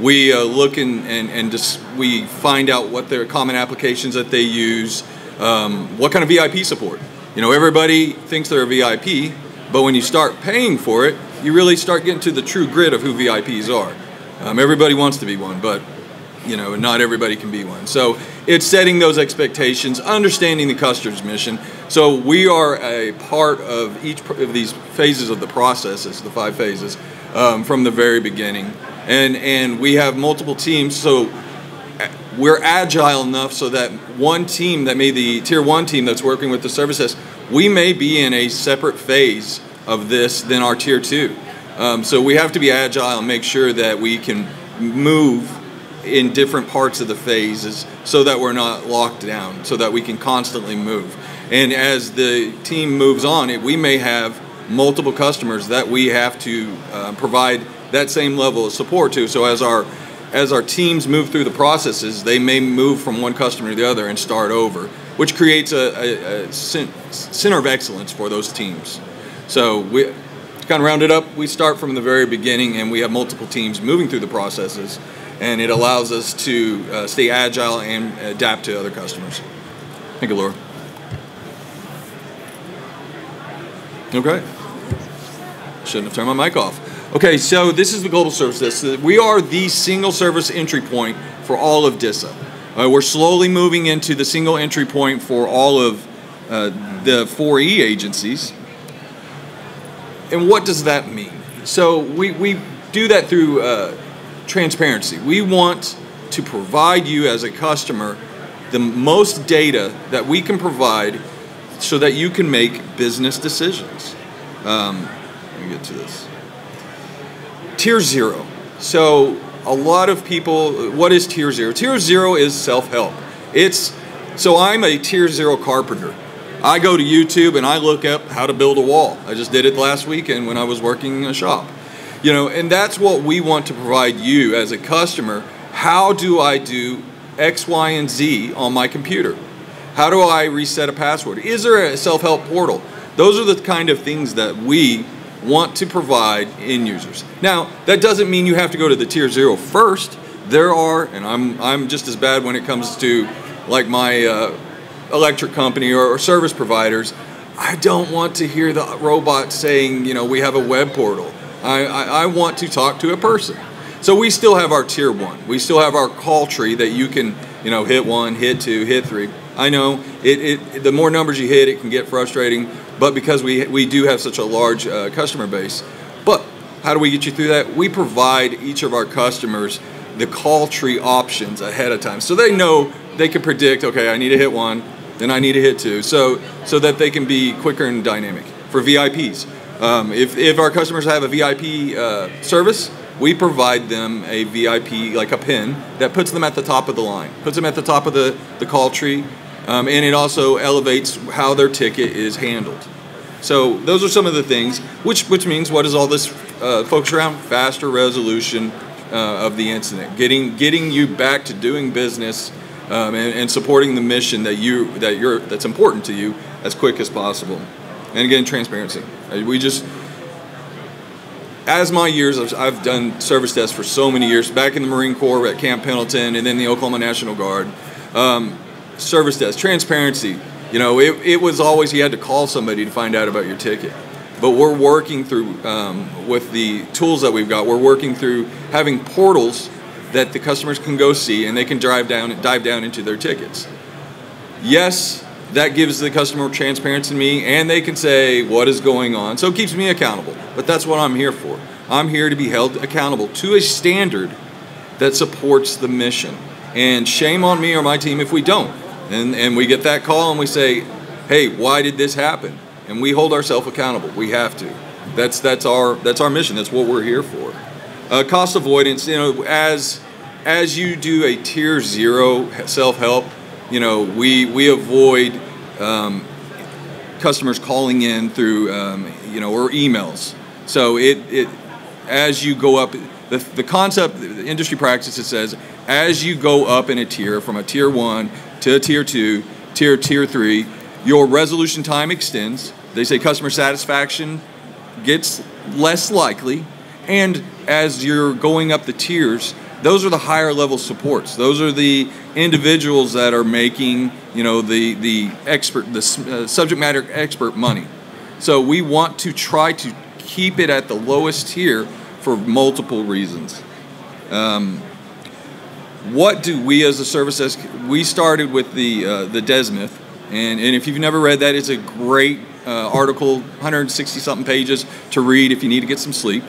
we uh, look in, and, and just we find out what their common applications that they use, um, what kind of VIP support you know, everybody thinks they're a VIP, but when you start paying for it, you really start getting to the true grit of who VIPs are. Um, everybody wants to be one, but you know, and not everybody can be one. So it's setting those expectations, understanding the customer's mission. So we are a part of each of these phases of the processes, the five phases, um, from the very beginning. And and we have multiple teams. So we're agile enough so that one team that may the tier one team that's working with the services, we may be in a separate phase of this than our tier two. Um, so we have to be agile and make sure that we can move in different parts of the phases so that we're not locked down, so that we can constantly move. And as the team moves on, it, we may have multiple customers that we have to uh, provide that same level of support to. So as our as our teams move through the processes, they may move from one customer to the other and start over, which creates a, a, a center of excellence for those teams. So we to kind of round it up, we start from the very beginning and we have multiple teams moving through the processes, and it allows us to uh, stay agile and adapt to other customers. Thank you, Laura. Okay. Shouldn't have turned my mic off. Okay, so this is the global service desk. We are the single service entry point for all of DISA. Uh, we're slowly moving into the single entry point for all of uh, the 4E agencies. And what does that mean? So we, we do that through uh, transparency. We want to provide you as a customer the most data that we can provide so that you can make business decisions. Um, let me get to this. Tier zero. So a lot of people, what is tier zero? Tier zero is self-help. It's so I'm a tier zero carpenter. I go to YouTube and I look up how to build a wall. I just did it last weekend when I was working in a shop. You know, and that's what we want to provide you as a customer. How do I do X, Y, and Z on my computer? How do I reset a password? Is there a self-help portal? Those are the kind of things that we want to provide in users. Now, that doesn't mean you have to go to the tier zero first. There are, and I'm, I'm just as bad when it comes to like my uh, electric company or, or service providers. I don't want to hear the robot saying, you know, we have a web portal. I, I, I want to talk to a person. So we still have our tier one. We still have our call tree that you can, you know, hit one, hit two, hit three. I know it, it the more numbers you hit, it can get frustrating. But because we we do have such a large uh, customer base, but how do we get you through that? We provide each of our customers the call tree options ahead of time, so they know they can predict. Okay, I need to hit one, then I need to hit two, so so that they can be quicker and dynamic for VIPs. Um, if, if our customers have a VIP uh, service, we provide them a VIP, like a pin, that puts them at the top of the line, puts them at the top of the, the call tree, um, and it also elevates how their ticket is handled. So those are some of the things, which, which means what is all this uh, focus around? Faster resolution uh, of the incident, getting, getting you back to doing business um, and, and supporting the mission that, you, that you're, that's important to you as quick as possible. And again, transparency. Uh, we just, as my years, I've done service desk for so many years, back in the Marine Corps at Camp Pendleton and then the Oklahoma National Guard. Um, service desk, transparency. You know, it, it was always you had to call somebody to find out about your ticket. But we're working through, um, with the tools that we've got, we're working through having portals that the customers can go see and they can drive down, and dive down into their tickets. Yes, that gives the customer transparency to me and they can say what is going on. So it keeps me accountable. But that's what I'm here for. I'm here to be held accountable to a standard that supports the mission. And shame on me or my team if we don't. And, and we get that call and we say, hey, why did this happen? And we hold ourselves accountable. We have to. That's, that's, our, that's our mission. That's what we're here for. Uh, cost avoidance, you know, as, as you do a tier zero self-help, you know, we, we avoid um, customers calling in through, um, you know, or emails. So it, it as you go up, the, the concept, the industry practice, it says, as you go up in a tier from a tier one to a tier two, tier tier three, your resolution time extends. They say customer satisfaction gets less likely, and as you're going up the tiers, those are the higher level supports. Those are the individuals that are making, you know, the the expert, the uh, subject matter expert money. So we want to try to keep it at the lowest tier for multiple reasons. Um, what do we as a service desk? We started with the uh, the DESMF, and, and if you've never read that, it's a great uh, article, 160 something pages to read if you need to get some sleep.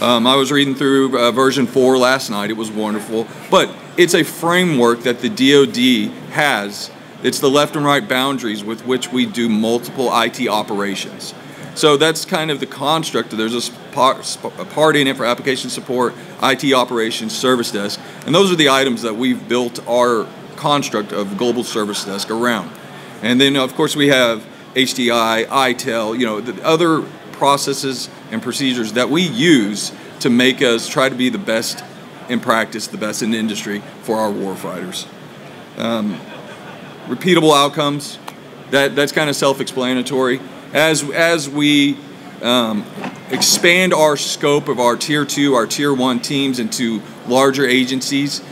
Um, I was reading through uh, version four last night. It was wonderful, but it's a framework that the DoD has. It's the left and right boundaries with which we do multiple IT operations. So that's kind of the construct. There's a a part in it for application support, IT operations, service desk, and those are the items that we've built our construct of global service desk around. And then of course we have HDI, ITIL, you know, the other processes and procedures that we use to make us try to be the best in practice, the best in the industry for our warfighters. Um, repeatable outcomes, that, that's kind of self-explanatory as as we um, expand our scope of our tier two, our tier one teams into larger agencies,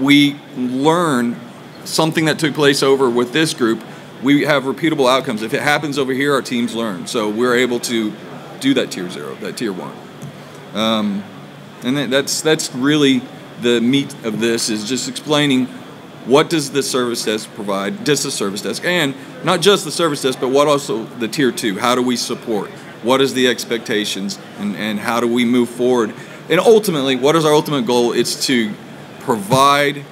we learn something that took place over with this group. We have repeatable outcomes. If it happens over here, our teams learn. So we're able to do that tier zero, that tier one. Um, and that's that's really the meat of this is just explaining what does the service desk provide, does the service desk, and not just the service desk, but what also the tier two, how do we support? What is the expectations and, and how do we move forward? And ultimately, what is our ultimate goal? It's to provide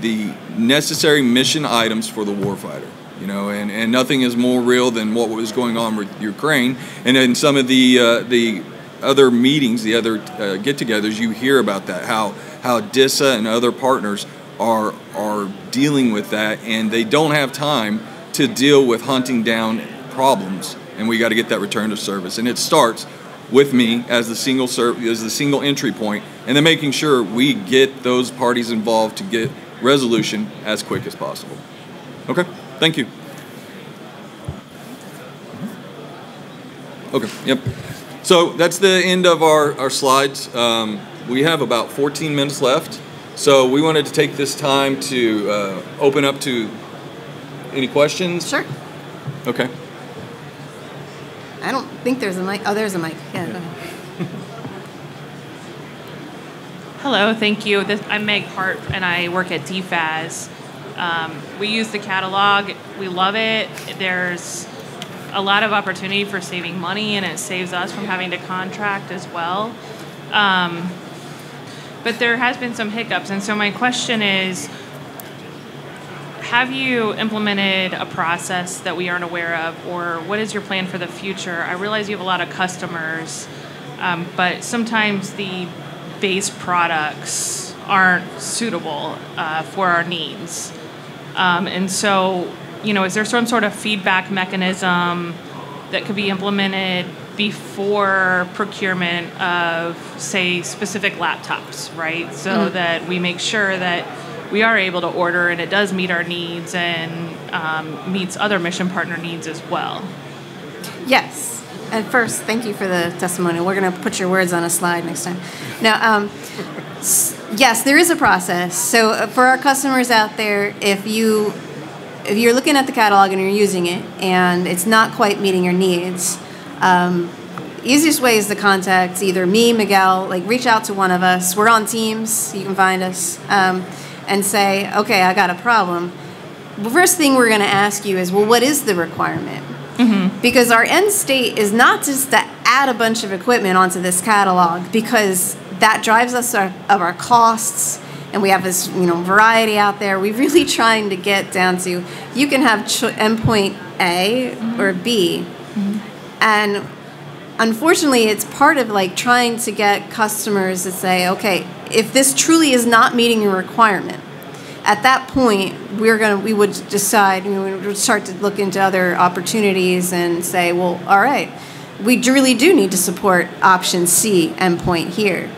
the necessary mission items for the warfighter. You know, and, and nothing is more real than what was going on with Ukraine. And in some of the uh, the other meetings, the other uh, get-togethers, you hear about that how how DISA and other partners are are dealing with that, and they don't have time to deal with hunting down problems, and we got to get that return to service. And it starts with me as the single serv- as the single entry point, and then making sure we get those parties involved to get resolution as quick as possible. Okay, thank you. Okay, yep. So that's the end of our, our slides. Um, we have about 14 minutes left. So we wanted to take this time to uh, open up to any questions. Sure. Okay. I don't think there's a mic. Oh, there's a mic. Yeah. go ahead. Hello, thank you. This, I'm Meg Hart, and I work at DFAS. Um, we use the catalog. We love it. There's a lot of opportunity for saving money, and it saves us from having to contract as well. Um, but there has been some hiccups, and so my question is have you implemented a process that we aren't aware of, or what is your plan for the future? I realize you have a lot of customers, um, but sometimes the base products aren't suitable uh, for our needs. Um, and so, you know, is there some sort of feedback mechanism that could be implemented before procurement of, say, specific laptops, right? So that we make sure that we are able to order and it does meet our needs and um, meets other mission partner needs as well. Yes. And first, thank you for the testimonial. We're going to put your words on a slide next time. Now, um, yes, there is a process. So uh, for our customers out there, if you if you're looking at the catalog and you're using it and it's not quite meeting your needs, um, easiest way is to contact either me, Miguel, like reach out to one of us. We're on Teams, you can find us, um, and say, okay, I got a problem. The first thing we're going to ask you is, well, what is the requirement? Because our end state is not just to add a bunch of equipment onto this catalog, because that drives us our, of our costs, and we have this you know variety out there. We're really [laughs] trying to get down to you can have endpoint A or B, and unfortunately it's part of like trying to get customers to say okay if this truly is not meeting your requirement at that point we're going to we would decide we would start to look into other opportunities and say well all right we really do need to support option c endpoint here.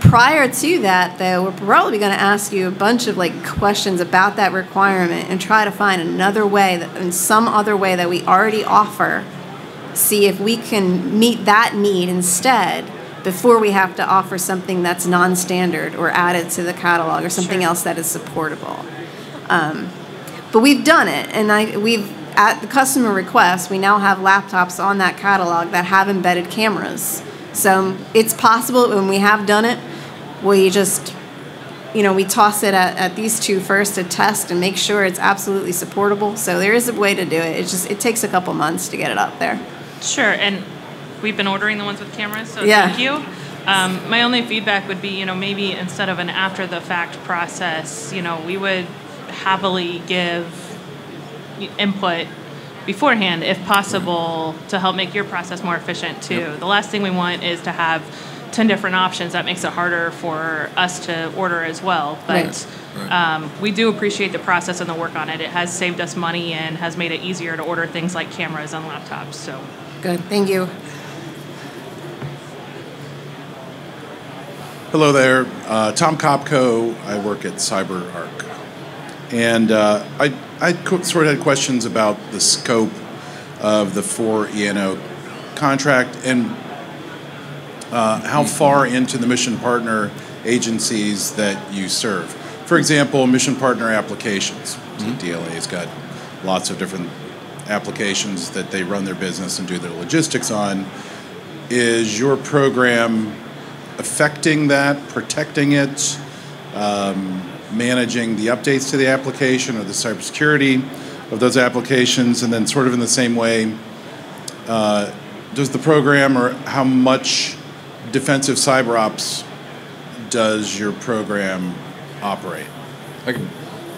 Prior to that though we're probably going to ask you a bunch of like questions about that requirement and try to find another way that in some other way that we already offer see if we can meet that need instead before we have to offer something that's non-standard or added to the catalog or something Sure. else that is supportable. Um, but we've done it, and I we've at the customer request we now have laptops on that catalog that have embedded cameras. So it's possible when we have done it, we just you know we toss it at, at these two first to test and make sure it's absolutely supportable. So there is a way to do it. It's just it takes a couple months to get it up there. Sure, and we've been ordering the ones with cameras, so Yeah. thank you. Um, my only feedback would be, you know, maybe instead of an after the fact process, you know, we would happily give input beforehand if possible to help make your process more efficient too. The last thing we want is to have 10 different options that makes it harder for us to order as well. But Right. Right. um, we do appreciate the process and the work on it. It has saved us money and has made it easier to order things like cameras and laptops. So Good, thank you. Hello there, uh, Tom Kopko. I work at CyberArk, and uh, I I co- sort of had questions about the scope of the four ENO contract and uh, how far into the mission partner agencies that you serve. For example, mission partner applications. So DLA's got lots of different applications that they run their business and do their logistics on. Is your program affecting that, protecting it? Um, managing the updates to the application or the cybersecurity of those applications, and then sort of in the same way, uh, does the program or how much defensive cyber ops does your program operate? I can,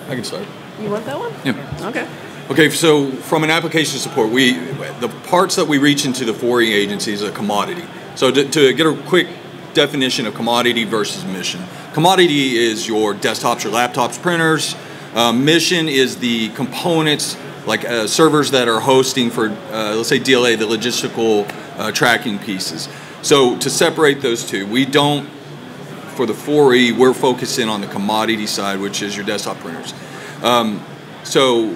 I can start. You want that one? Yeah. Okay. Okay, so from an application support, we the parts that we reach into the 4E agency is a commodity. So to, to get a quick definition of commodity versus mission, commodity is your desktops, your laptops, printers. Uh, mission is the components like uh, servers that are hosting for, uh, let's say DLA, the logistical uh, tracking pieces. So to separate those two, we don't for the 4E, we're focusing on the commodity side, which is your desktop printers. Um, so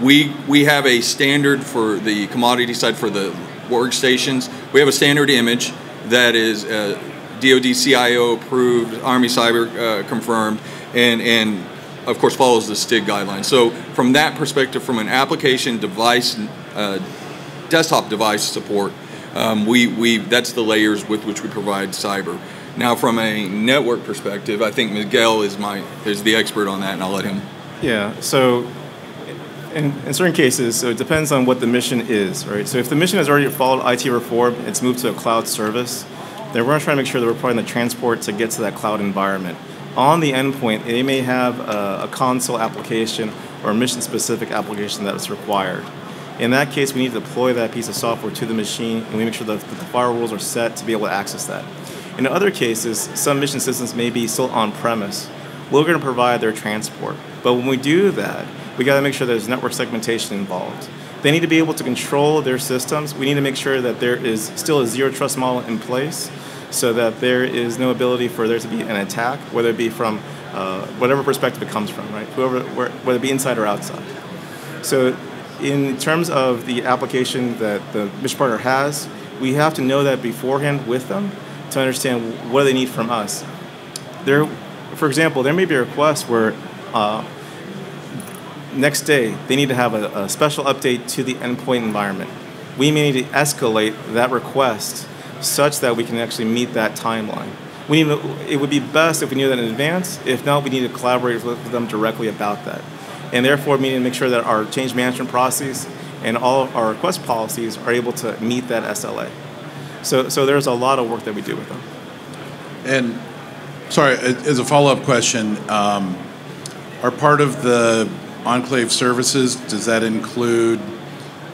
we we have a standard for the commodity side for the workstations. We have a standard image that is uh, DoD CIO approved, Army Cyber uh, confirmed, and and of course follows the STIG guidelines. So from that perspective, from an application device, uh, desktop device support, um, we we that's the layers with which we provide cyber. Now, from a network perspective, I think Miguel is my is the expert on that, and I'll let him. Yeah. So in, in certain cases, so it depends on what the mission is, right? So if the mission has already followed IT reform, it's moved to a cloud service, we're trying to try to make sure that we're providing the transport to get to that cloud environment. On the endpoint, they may have a, a console application or a mission-specific application that is required. In that case, we need to deploy that piece of software to the machine, and we make sure that the firewalls are set to be able to access that. In other cases, some mission systems may be still on-premise. We're going to provide their transport. But when we do that, we got to make sure there's network segmentation involved. They need to be able to control their systems. We need to make sure that there is still a zero trust model in place so that there is no ability for there to be an attack, whether it be from uh, whatever perspective it comes from, right? Whoever, whether it be inside or outside. So, in terms of the application that the mission partner has, we have to know that beforehand with them to understand what they need from us. There, for example, there may be a request where uh, next day they need to have a, a special update to the endpoint environment. We may need to escalate that request such that we can actually meet that timeline. We need to, it would be best if we knew that in advance. If not, we need to collaborate with them directly about that. And therefore, we need to make sure that our change management processes and all our request policies are able to meet that SLA. So, so there's a lot of work that we do with them. And sorry, as a follow-up question, um, are part of the enclave services, does that include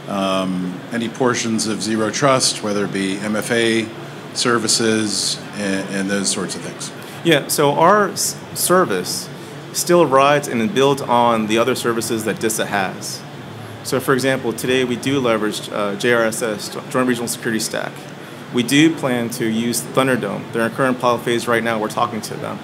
um, any portions of zero trust, whether it be MFA services and, and those sorts of things? Yeah, so our s- service still rides and builds on the other services that DISA has. So, for example, today we do leverage uh, JRSS, Joint Regional Security Stack. We do plan to use Thunderdome. They're in current pilot phase right now. We're talking to them.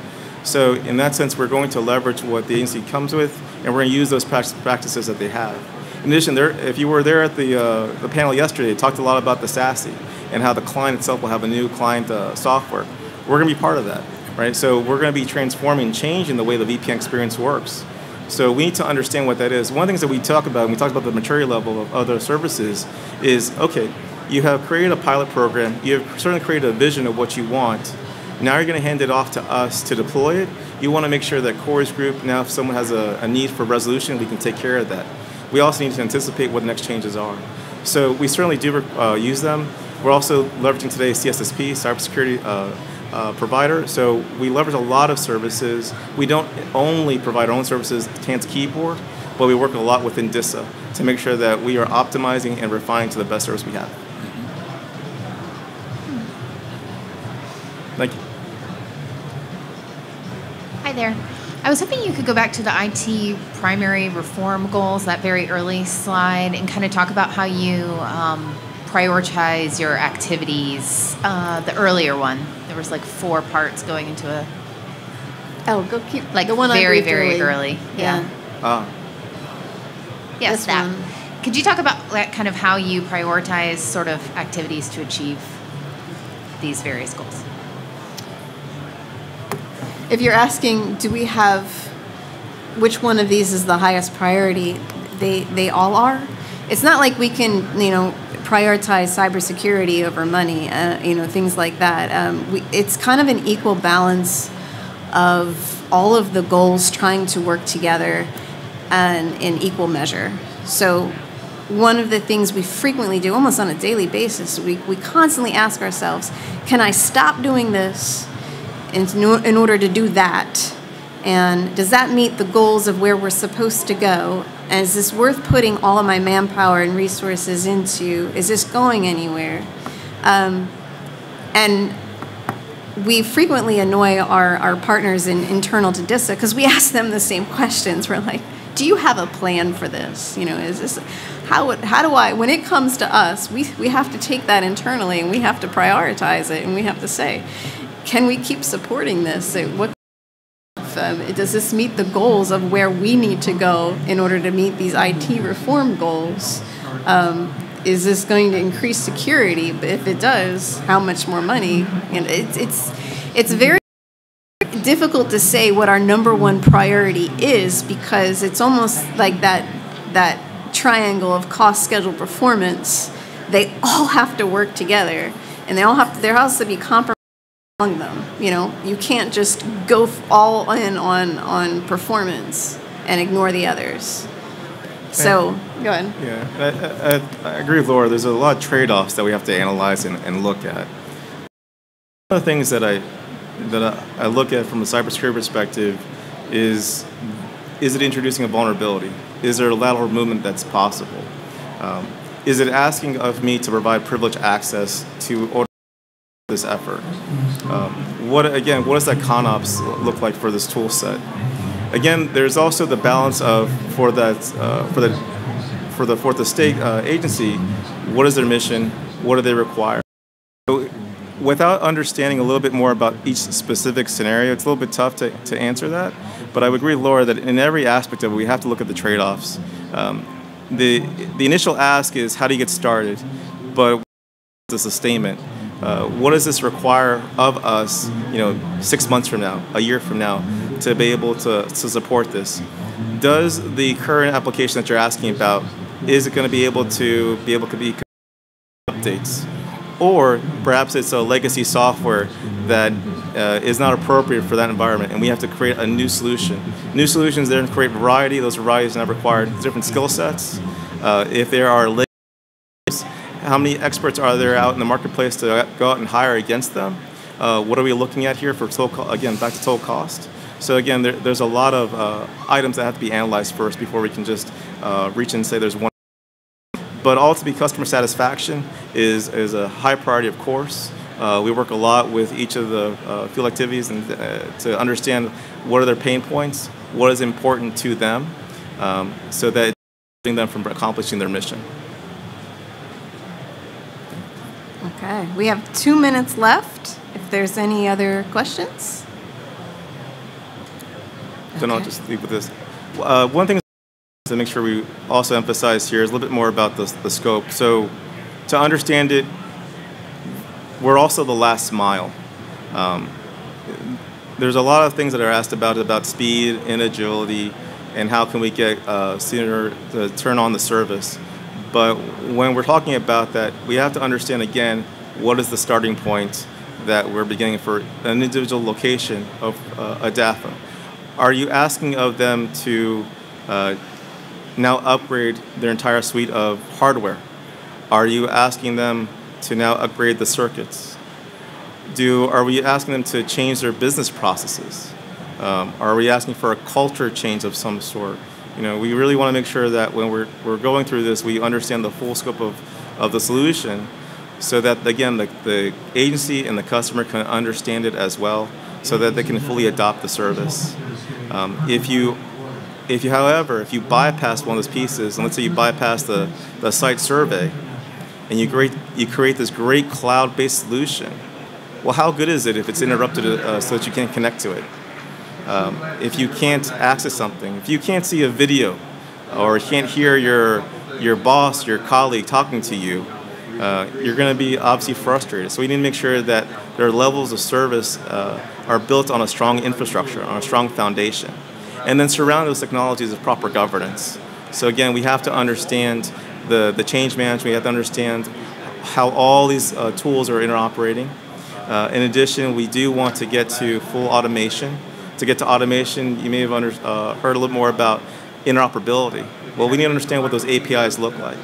So, in that sense, we're going to leverage what the agency comes with, and we're going to use those practices that they have. In addition, there, if you were there at the, uh, the panel yesterday, they talked a lot about the SASE and how the client itself will have a new client uh, software. We're going to be part of that, right? So we're going to be transforming, changing the way the VPN experience works. So we need to understand what that is. One of the things that we talk about, when we talk about the maturity level of other services, is okay, you have created a pilot program, you have certainly created a vision of what you want. Now you're going to hand it off to us to deploy it. You want to make sure that Corey's group, now if someone has a, a need for resolution, we can take care of that. We also need to anticipate what the next changes are. So we certainly do uh, use them. We're also leveraging today CSSP, cybersecurity uh, uh, provider. So we leverage a lot of services. We don't only provide our own services, TANS keyboard, but we work a lot within DISA to make sure that we are optimizing and refining to the best service we have. Thank you. Hi there. I was hoping you could go back to the IT primary reform goals, that very early slide, and kind of talk about how you um, prioritize your activities. Uh, the earlier one, there was like four parts going into a Oh, go keep like the one very I very early. early. Yeah. Ah. Yes, This that. one. Could you talk about that kind of how you prioritize sort of activities to achieve these various goals? If you're asking, do we have which one of these is the highest priority? They they all are. It's not like we can you know prioritize cybersecurity over money, uh, you know things like that. Um, we, it's kind of an equal balance of all of the goals trying to work together and in equal measure. So one of the things we frequently do almost on a daily basis, we, we constantly ask ourselves, can I stop doing this in, order to do that? And does that meet the goals of where we're supposed to go? And is this worth putting all of my manpower and resources into? Is this going anywhere? Um, and we frequently annoy our, our partners in internal to DISA because we [laughs] ask them the same questions. We're like, do you have a plan for this? You know, is this how how do I when it comes to us, we we have to take that internally and we have to prioritize it and we have to say, can we keep supporting this? What um, does this meet the goals of where we need to go in order to meet these IT reform goals? Um, is this going to increase security? But if it does, how much more money? And it's it's it's very difficult to say what our number one priority is because it's almost like that that triangle of cost, schedule, performance. They all have to work together, and they all have to, there has to be compromise among them. You know, you can't just go all in on on performance and ignore the others. So, go ahead. Yeah, I, I, I, agree with Laura. There's a lot of trade-offs that we have to analyze and, and look at. One of the things that I that I, I look at from a cybersecurity perspective is is it introducing a vulnerability? Is there a lateral movement that's possible? Um, is it asking of me to provide privileged access to order this effort? Um, what again? What does that ConOps look like for this tool set? Again, there's also the balance of for that uh, for the for the fourth estate uh, agency. What is their mission? What do they require? So, without understanding a little bit more about each specific scenario, it's a little bit tough to, to answer that. But I would agree Laura that in every aspect of it, we have to look at the trade-offs. Um, the the initial ask is how do you get started, but the sustainment. Uh, what does this require of us, you know, six months from now, a year from now, to be able to, to support this? Does the current application that you're asking about, is it going to be able to be able to be updates? Or perhaps it's a legacy software that uh, is not appropriate for that environment, and we have to create a new solution. New solutions there and create variety. Those varieties now require different skill sets. Uh, if there are how many experts are there out in the marketplace to go out and hire against them? Uh, what are we looking at here for total, again, back to total cost? So again, there, there's a lot of uh, items that have to be analyzed first before we can just uh, reach and say there's one. But ultimately, customer satisfaction is, is a high priority, of course. Uh, we work a lot with each of the uh, field activities and uh, to understand what are their pain points, what is important to them, um, so that them from accomplishing their mission. Okay, we have two minutes left. If there's any other questions? Then okay. I'll just leave with this. Uh, one thing to make sure we also emphasize here is a little bit more about the, the scope. So to understand it, we're also the last mile. Um, there's a lot of things that are asked about about speed and agility and how can we get uh, sooner to turn on the service. But when we're talking about that, we have to understand again what is the starting point that we're beginning for an individual location of uh, a DAFA. Are you asking of them to uh, now upgrade their entire suite of hardware? Are you asking them to now upgrade the circuits? Do are we asking them to change their business processes? Um, are we asking for a culture change of some sort? You know, we really want to make sure that when we're, we're going through this, we understand the full scope of, of the solution so that, again, the, the agency and the customer can understand it as well so that they can fully adopt the service. Um, if you if you, however, if you bypass one of those pieces, and let's say you bypass the, the site survey, and you create, you create this great cloud-based solution, well, how good is it if it's interrupted uh, so that you can't connect to it? Um, if you can't access something, if you can't see a video, or can't hear your your boss, your colleague talking to you, uh, you're going to be obviously frustrated. So we need to make sure that their levels of service uh, are built on a strong infrastructure, on a strong foundation, and then surround those technologies with proper governance. So again, we have to understand the the change management. We have to understand how all these uh, tools are interoperating. Uh, in addition, we do want to get to full automation to get to automation, you may have under, uh, heard a little more about interoperability. Well, we need to understand what those APIs look like.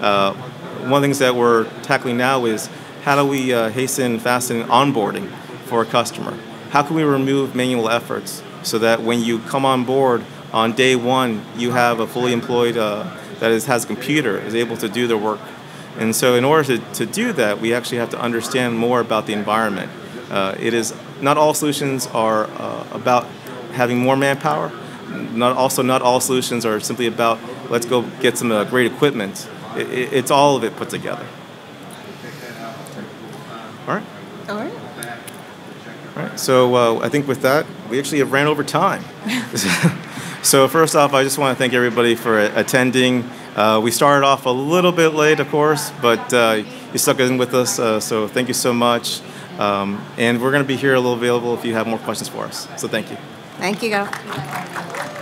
Uh, one of the things that we're tackling now is how do we uh, hasten, fasten onboarding for a customer? How can we remove manual efforts so that when you come on board on day one, you have a fully employed uh, that is, has a computer, is able to do their work. And so, in order to, to do that, we actually have to understand more about the environment. Uh, it is not all solutions are uh, about having more manpower. Not also not all solutions are simply about let's go get some uh, great equipment. It, it, it's all of it put together. All right. All right. All right. So uh, I think with that, we actually have ran over time. [laughs] so first off, I just want to thank everybody for attending. Uh, we started off a little bit late, of course, but uh, you stuck in with us. Uh, so thank you so much. Um, and we're going to be here a little available if you have more questions for us. So thank you. Thank you.